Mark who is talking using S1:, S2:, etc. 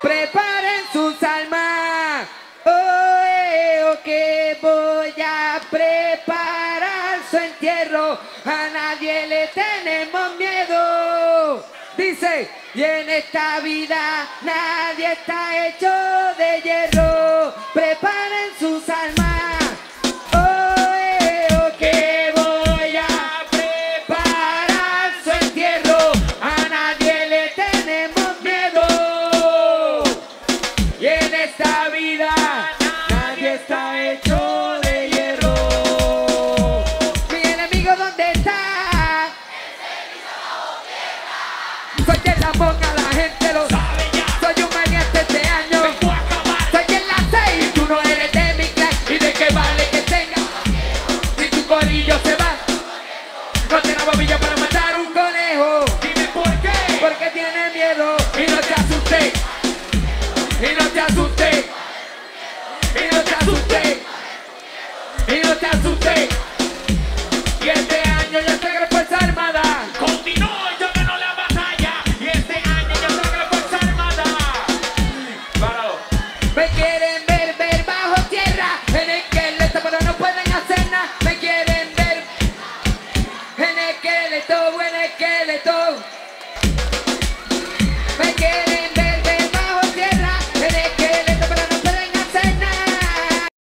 S1: Preparen sus almas. Oh, eh, que voy a preparar su entierro. A nadie le tenemos miedo. Dice, y en esta vida nadie está hecho de hierro. Preparen sus almas. Vida nadie está hecho de hierro. Mi enemigo, ¿dónde está? Soy quien la ponga, la gente Y este año yo soy fuerza armada. Continúo, yo que no la batalla. Y este año yo soy fuerza armada. Me quieren ver ver bajo tierra. En el que leto, pero no pueden hacer nada. Me quieren ver en el que le tob, en el que le to.